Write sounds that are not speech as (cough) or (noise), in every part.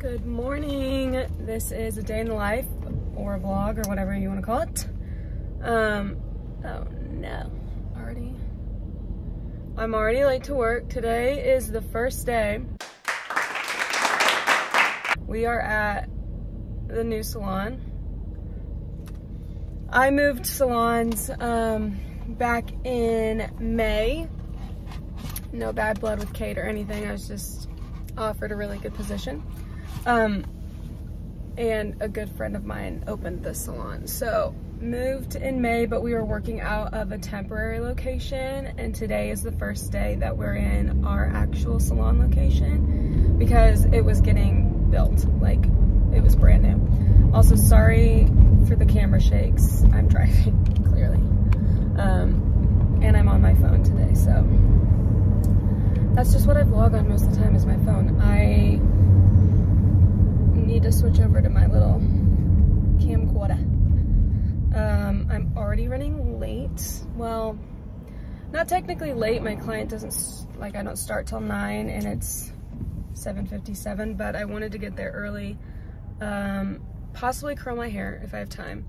Good morning. This is a day in the life or a vlog or whatever you want to call it. Um, oh no, already. I'm already late to work. Today is the first day. We are at the new salon. I moved salons um, back in May. No bad blood with Kate or anything. I was just offered a really good position. Um, and a good friend of mine opened the salon. So moved in May, but we were working out of a temporary location. And today is the first day that we're in our actual salon location because it was getting built. Like it was brand new. Also, sorry for the camera shakes. I'm (laughs) driving, clearly. Um, and I'm on my phone today, so that's just what I vlog on most of the time is my phone. I need to switch over to my little camcorder. Um, I'm already running late. Well, not technically late. My client doesn't, like I don't start till 9 and it's 7.57, but I wanted to get there early. Um, possibly curl my hair if I have time.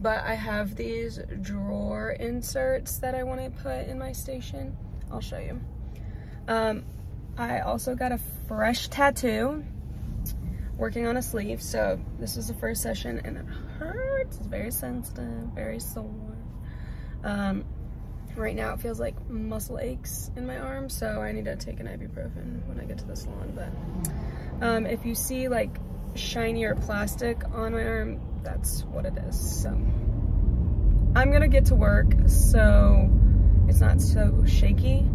But I have these drawer inserts that I want to put in my station. I'll show you. Um, I also got a fresh tattoo working on a sleeve. So this was the first session and it hurts. It's very sensitive, very sore. Um, right now it feels like muscle aches in my arm. So I need to take an ibuprofen when I get to the salon. But um, if you see like shinier plastic on my arm, that's what it is. So I'm gonna get to work so it's not so shaky.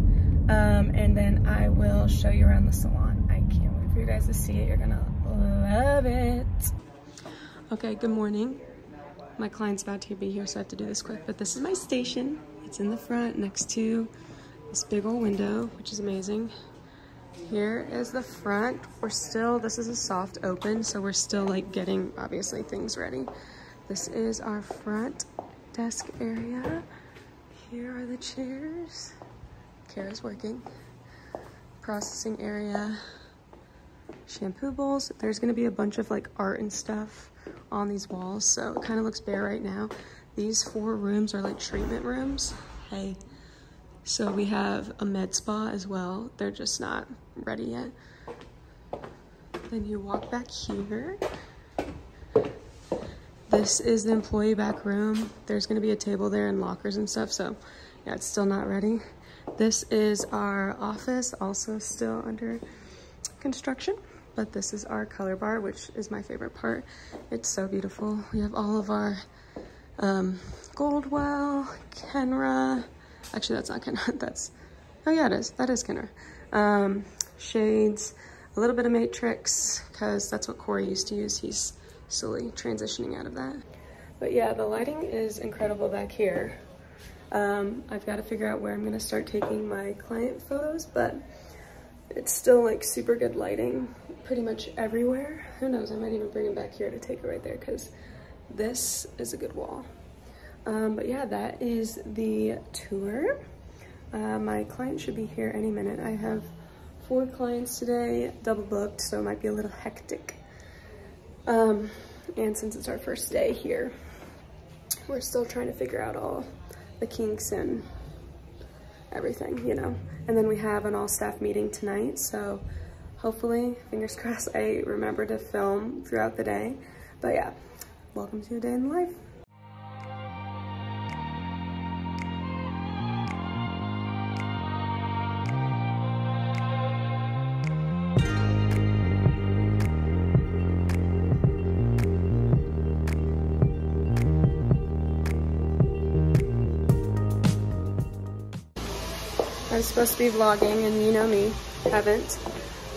Um, and then I will show you around the salon. I can't wait for you guys to see it. You're gonna love it. Okay, good morning. My client's about to be here, so I have to do this quick, but this is my station. It's in the front next to this big old window, which is amazing. Here is the front. We're still, this is a soft open, so we're still like getting, obviously, things ready. This is our front desk area. Here are the chairs. Kara's working. Processing area. Shampoo bowls. There's gonna be a bunch of like art and stuff on these walls, so it kind of looks bare right now. These four rooms are like treatment rooms. Hey. So we have a med spa as well. They're just not ready yet. Then you walk back here. This is the employee back room. There's gonna be a table there and lockers and stuff, so yeah, it's still not ready. This is our office, also still under construction, but this is our color bar, which is my favorite part. It's so beautiful. We have all of our um, Goldwell, Kenra, actually that's not Kenra, (laughs) that's, oh yeah it is, that is Kenra. Um, shades, a little bit of Matrix, because that's what Corey used to use. He's slowly transitioning out of that. But yeah, the lighting is incredible back here. Um, I've got to figure out where I'm going to start taking my client photos, but it's still like super good lighting pretty much everywhere. Who knows, I might even bring it back here to take it right there because this is a good wall. Um, but yeah, that is the tour. Uh, my client should be here any minute. I have four clients today, double booked, so it might be a little hectic. Um, and since it's our first day here, we're still trying to figure out all the kinks and everything, you know. And then we have an all-staff meeting tonight, so hopefully, fingers (laughs) crossed, I remember to film throughout the day. But yeah, welcome to a day in life. Was supposed to be vlogging and you know me, haven't.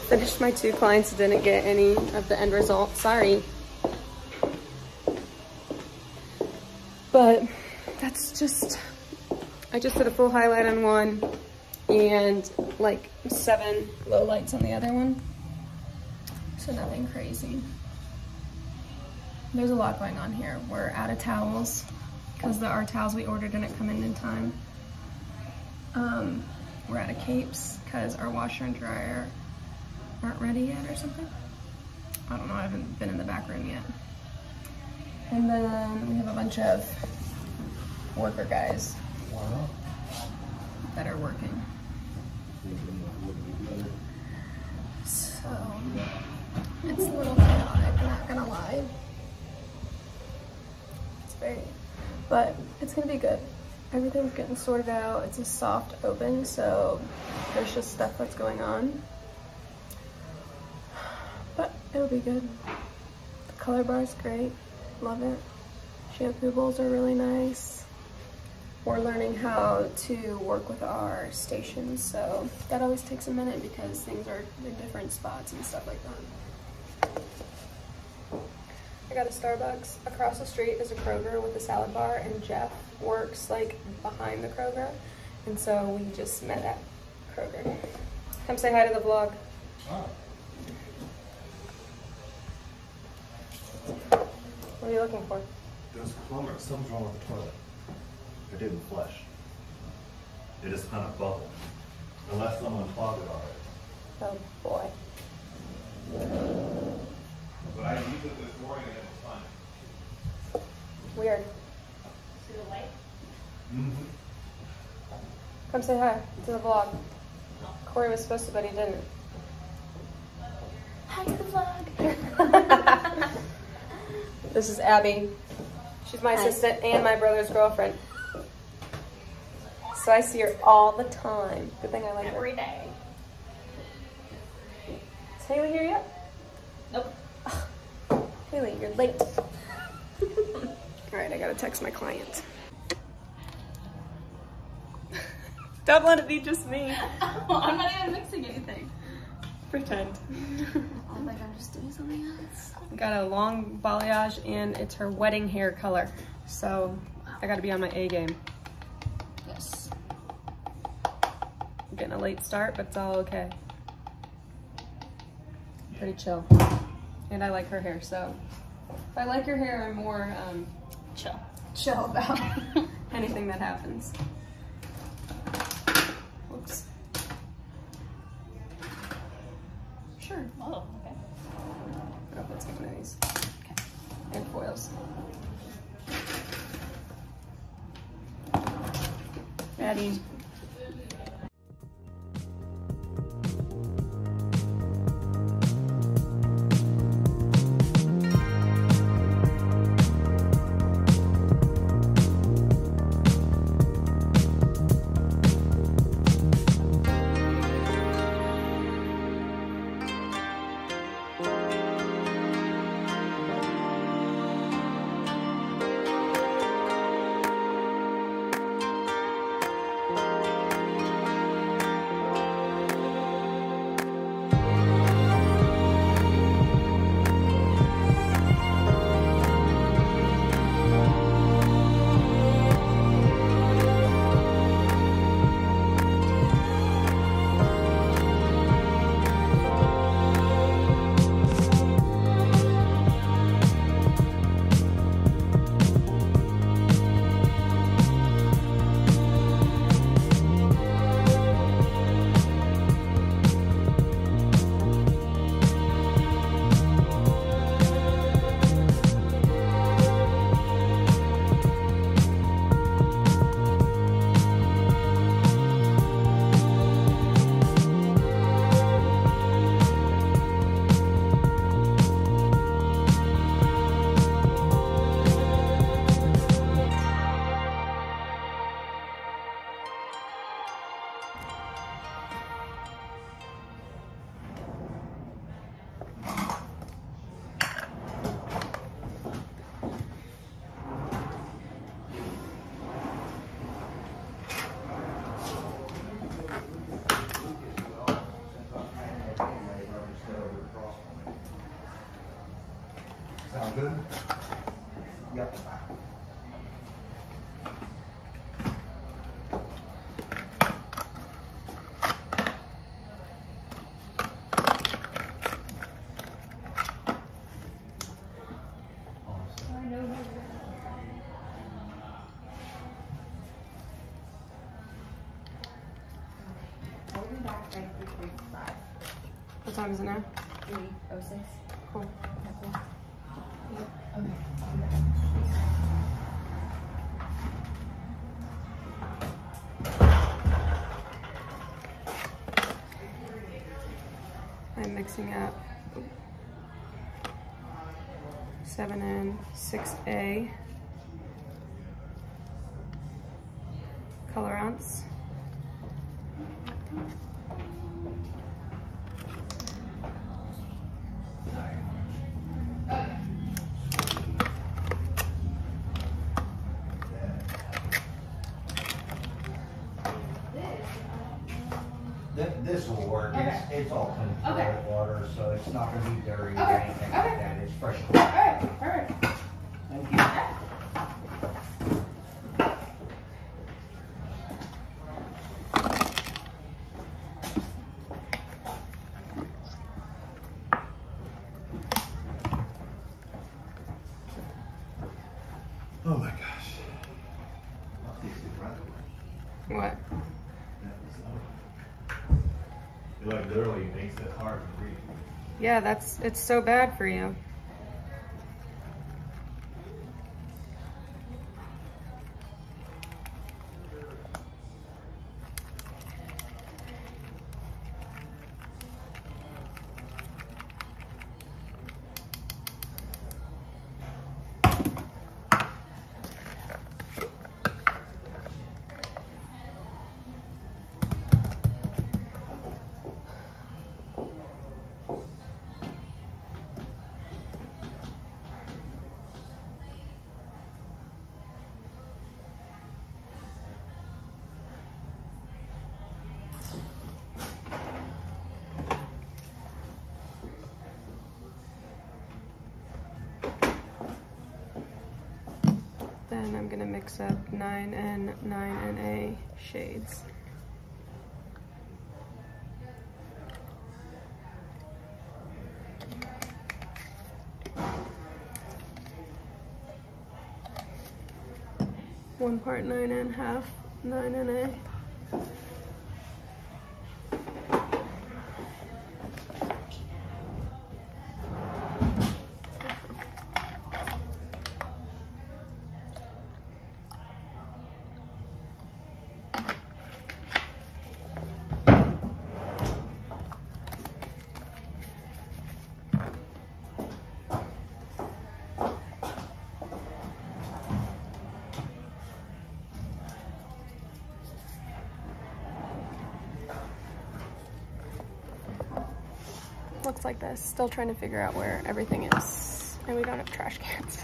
Finished my two clients, didn't get any of the end result, sorry. But that's just, I just did a full highlight on one and like seven low lights on the other one. So nothing crazy. There's a lot going on here. We're out of towels because the our towels we ordered didn't come in in time. Um, we're out of capes because our washer and dryer aren't ready yet or something. I don't know, I haven't been in the back room yet. And then we have a bunch of worker guys that are working. So, it's a little chaotic, not gonna lie. It's very, but it's gonna be good. Everything's getting sorted out. It's a soft open, so there's just stuff that's going on. But it'll be good. The color bar is great. Love it. Shampoo bowls are really nice. We're learning how to work with our stations, so that always takes a minute because things are in different spots and stuff like that. I got a Starbucks. Across the street is a Kroger with a salad bar, and Jeff works like behind the Kroger, and so we just met at Kroger. Come say hi to the vlog. What are you looking for? There's a plumber, something's wrong with the toilet. It didn't flush. It just kind of bubbled. Unless someone clogged it already. Oh boy. But I used it this morning and it was fine. Weird. See the light? Mm-hmm. Come say hi to the vlog. Corey was supposed to, but he didn't. Hi to the vlog. (laughs) This is Abby. She's my Hi. assistant and my brother's girlfriend. So I see her all the time. Good thing I like her. Every day. Is Haley here yet? Nope. Haley, you're late. (laughs) all right, I gotta text my client. (laughs) Don't let it be just me. (laughs) I'm not even mixing anything. Pretend. I'm like, I'm just doing something else. got a long balayage and it's her wedding hair color. So I gotta be on my A game. Yes. I'm getting a late start, but it's all okay. Pretty chill. And I like her hair, so if I like your hair, I'm more um, Chill. chill about (laughs) (laughs) anything that happens. Time is it now? 3:06. Cool. I'm mixing up 7N, 6A colorants. This, this will work, it's, it's all clean Okay. water, not gonna be dirty or Okay. anything like that, it's fresh. Alright, perfect. Thank you. Oh my gosh. Not these two right away. What? That was so- It like literally makes it hard to breathe. Yeah, that's it's so bad for you. Then I'm gonna mix up 9N, 9NA shades. One part 9N, half 9NA. Looks like this. Still trying to figure out where everything is. And we don't have trash cans.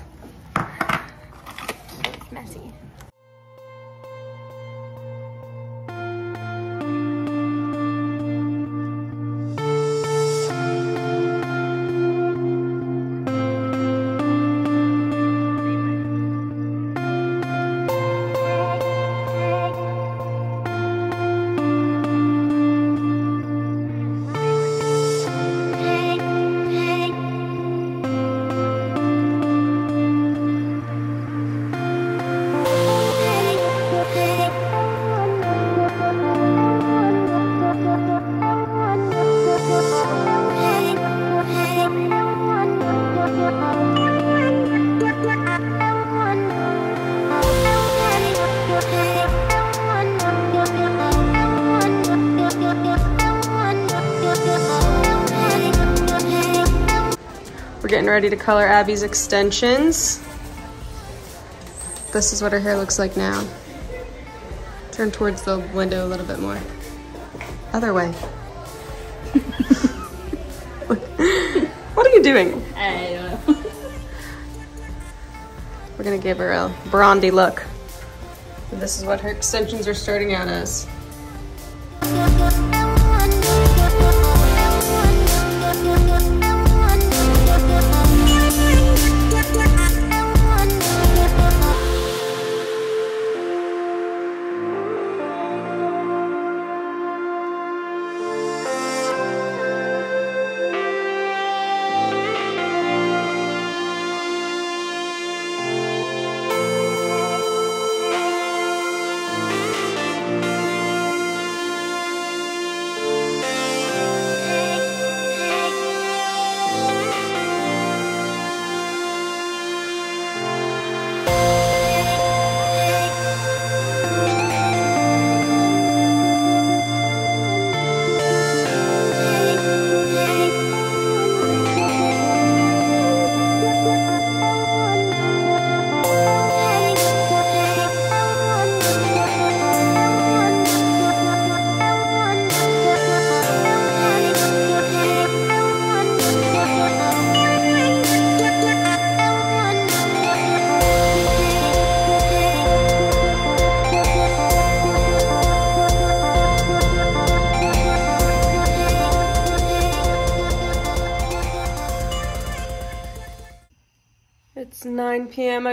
It's (laughs) messy. ready to color Abby's extensions. This is what her hair looks like now. Turn towards the window a little bit more. Other way. what are you doing? I don't know. We're gonna give her a brondy look. This is what her extensions are starting out as.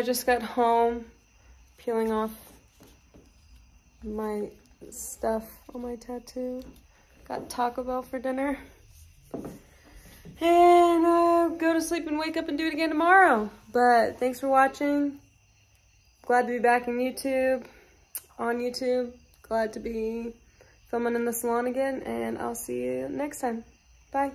Just got home, peeling off my stuff on my tattoo. Got Taco Bell for dinner. And uh, go to sleep and wake up and do it again tomorrow. But thanks for watching. Glad to be back in YouTube, on YouTube. Glad to be filming in the salon again. And I'll see you next time. Bye.